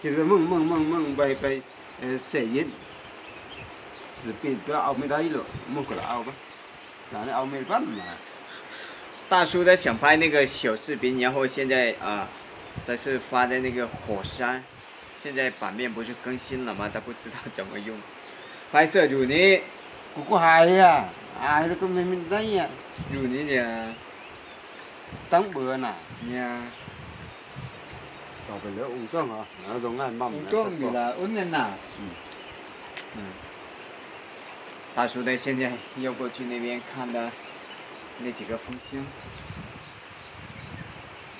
其实มึงมึงมึงมึงไปไปเอ่อเสียยินสิปีนก็เอาไม่ได้หรอกมึงก็เอาไปแต่เอาไม่ปั้นมา 大叔的想拍那个小视频，然后现在啊，他是发在那个火山，现在版面不是更新了吗？他不知道怎么用。拍摄อยู่นี่ กูก็หายอ่ะหายแล้วก็ไม่ไม่ได้อ่ะ อยู่นี่เนี่ย ตั้งเบื่อน่ะ เนี่ย 到不了五港啊，啦，嗯。嗯。大叔的，现在要过去那边看的那几个风箱，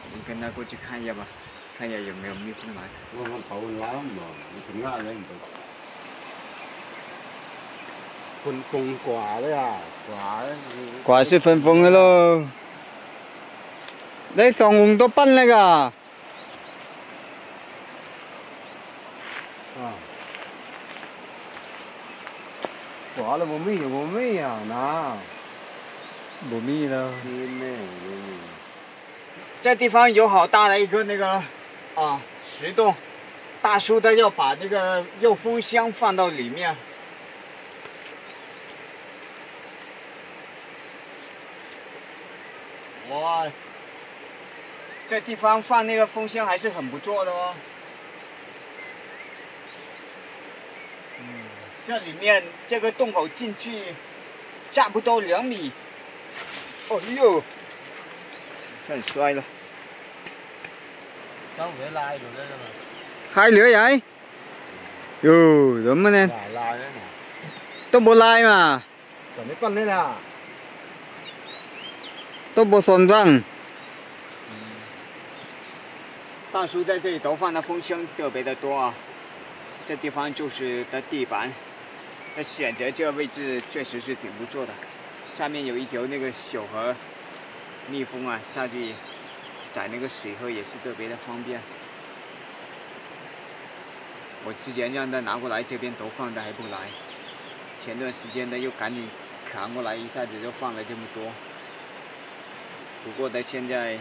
我们跟他过去看一下吧，看一下有没有蜜蜂来。我看保温拉嘛，你平人不？风刮的呀，刮。刮是分风的喽。那双红都笨那个。完了，我没，我没养呢？我没了。这地方有好大的一个那个啊石洞，大叔他要把那个用蜂箱放到里面。哇，这地方放那个蜂箱还是很不错的哦。嗯。这里面这个洞口进去差不多两米。哦呦，差点摔了。 ต้องเวลาอยู่ได้มั้ย hai lửa vậy ừ đúng anh em ลายลายนั่นน่ะ tôi bộ lai mà แต่ไม่ปั้นเลยล่ะ tôi bộ sồn răng 大叔在这里投放的风箱特别的多啊，这地方就是的地板， 那选择这个位置确实是挺不错的，下面有一条那个小河，蜜蜂啊下去采那个水喝也是特别的方便。我之前让他拿过来这边投放的还不来，前段时间呢又赶紧扛过来，一下子就放了这么多。不过他，现在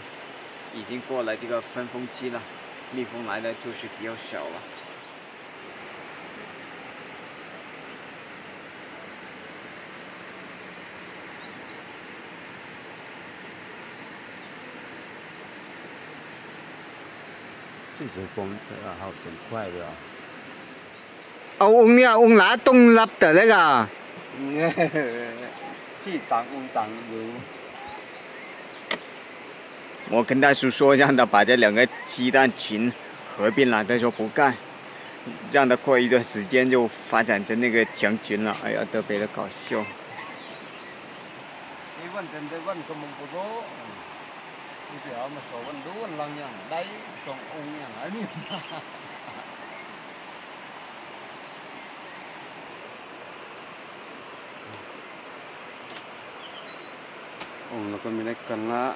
已经过了这个分封期了，蜜蜂来的就是比较少了。这种风车，好挺快的啊。哦，翁呀，翁哪动力的那个？嗯，气长翁长有。我跟大叔说，让他把这两个鸡蛋群合并了，他说不干，让他过一段时间就发展成那个强群了。哎呀，特别的搞笑。你问真的问什么不多？cái kiểu mà số anh đủ anh lần nhằng đấy còn ông nhằng ấy ông nó có mình đấy cần lạ